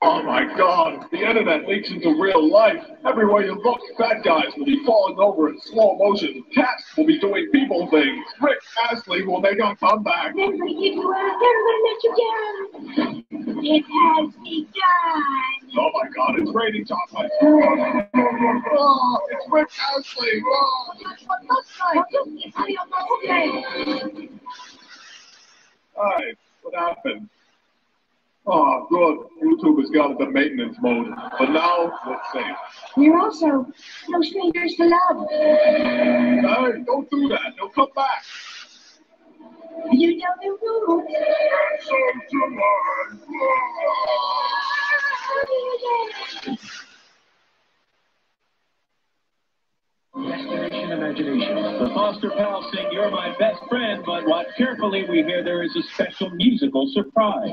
Oh my god, the internet leaks into real life. Everywhere you look, bad guys will be falling over in slow motion. Cats will be doing people things. Rick Astley will make a comeback. Get you out. Everybody let you down. It has begun. Oh my god, it's raining chocolate. Oh, it's. Oh. That's what looks like. It's how you know okay. Hi, what happened? Oh, good. YouTube has got it to maintenance mode. But now, let's see. We're also no strangers to love. Hey, don't do that. They'll come back. You know the rules. Destination Imagination. The Foster Pals sing You're My Best Friend, but watch carefully. We hear there is a special musical surprise.